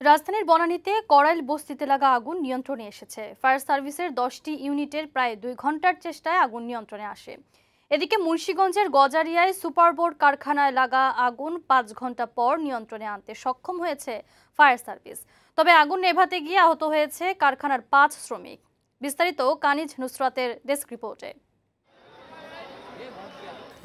রাজধানীর বনানীতে করাইল বস্তিতে লাগা আগুন নিয়ন্ত্রণে এসেছে। ফায়ার সার্ভিসের দশটি ইউনিটের প্রায় দুই ঘণ্টার চেষ্টায় আগুন নিয়ন্ত্রণে আসে। এদিকে মুন্সীগঞ্জের গজারিয়ায় সুপারবোর্ড কারখানায় লাগা আগুন পাঁচ ঘণ্টা পর নিয়ন্ত্রণে আনতে সক্ষম হয়েছে ফায়ার সার্ভিস। তবে আগুন নেভাতে গিয়ে আহত হয়েছে কারখানার পাঁচ শ্রমিক। বিস্তারিত কানিজ নুসরাতের ডেস্ক রিপোর্টে।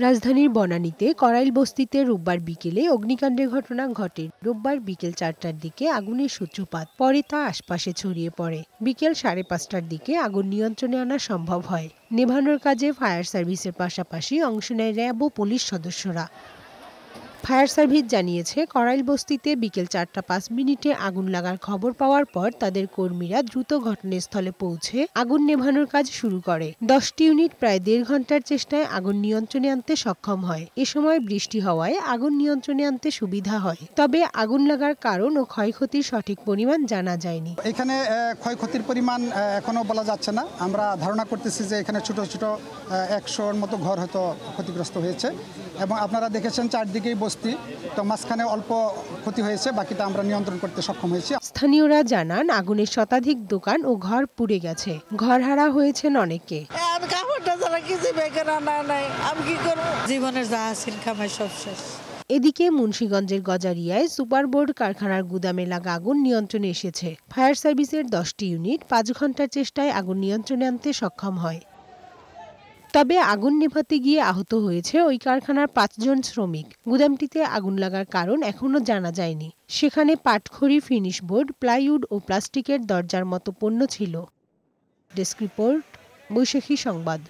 রাজধানীর বনানীতে করাইল বস্তিতে রোববার বিকেলে অগ্নিকাণ্ডের ঘটনা ঘটে। রোববার বিকেল চারটার দিকে আগুনের সূত্রপাত, পরে তা আশপাশে ছড়িয়ে পড়ে। বিকেল সাড়ে পাঁচটার দিকে আগুন নিয়ন্ত্রণে আনা সম্ভব হয়। নেভানোর কাজে ফায়ার সার্ভিসের পাশাপাশি অংশ নেয় র্যাব ও পুলিশ সদস্যরা। ফায়ার সার্ভিস জানিয়েছে, করাইল বস্তিতে বিকেল চারটা পাঁচ মিনিটে আগুন লাগার খবর পাওয়ার পর তাদের কর্মীরা দ্রুত ঘটনাস্থলে পৌঁছে আগুন নেভানোর কাজ শুরু করে। দশটি ইউনিট প্রায় দেড় ঘণ্টার চেষ্টায় আগুন নিয়ন্ত্রণে আনতে সক্ষম হয়। এ সময় বৃষ্টি হওয়ায় আগুন নিয়ন্ত্রণে আনতে সুবিধা হয়। তবে আগুন লাগার কারণ ও ক্ষয়ক্ষতির সঠিক পরিমাণ জানা যায়নি। এখানে ক্ষয়ক্ষতির পরিমাণ এখনও বলা যাচ্ছে না। আমরা ধারণা করতেছি যে এখানে ছোট ছোট একশোর মতো ঘর হয়তো ক্ষতিগ্রস্ত হয়েছে। এবং আপনারা দেখেছেন চারদিকেই বস্তি তো মাঝখানে অল্প ক্ষতি হয়েছে বাকিটা আমরা নিয়ন্ত্রণ করতে সক্ষম হয়েছি। স্থানীয়রা জানান আগুনের শতাধিক দোকান ও ঘর পুড়ে গেছে। ঘরহারা হয়েছেন অনেকে। এ, আমি কাপড়টা ছাড়া কিছু বেকার আনা নাই। আমি কি করব? জীবনের যা আসিল খামাই সব শেষ। এদিকে মুন্সীগঞ্জের গজারিয়ায় সুপারবোর্ড কারখানার গুদামে লাগা আগুন নিয়ন্ত্রণে এসেছে। ফায়ার সার্ভিসের দশটি ইউনিট পাঁচ ঘণ্টার চেষ্টায় আগুন নিয়ন্ত্রণে আনতে সক্ষম হয়। তবে আগুন নেভাতে গিয়ে আহত হয়েছে ওই কারখানার পাঁচজন শ্রমিক। গুদামটিতে আগুন লাগার কারণ এখনও জানা যায়নি। সেখানে পাটখড়ি, ফিনিশ বোর্ড, প্লাইউড ও প্লাস্টিকের দরজার মতো পণ্য ছিল। ডেস্ক রিপোর্ট, বৈশাখী সংবাদ।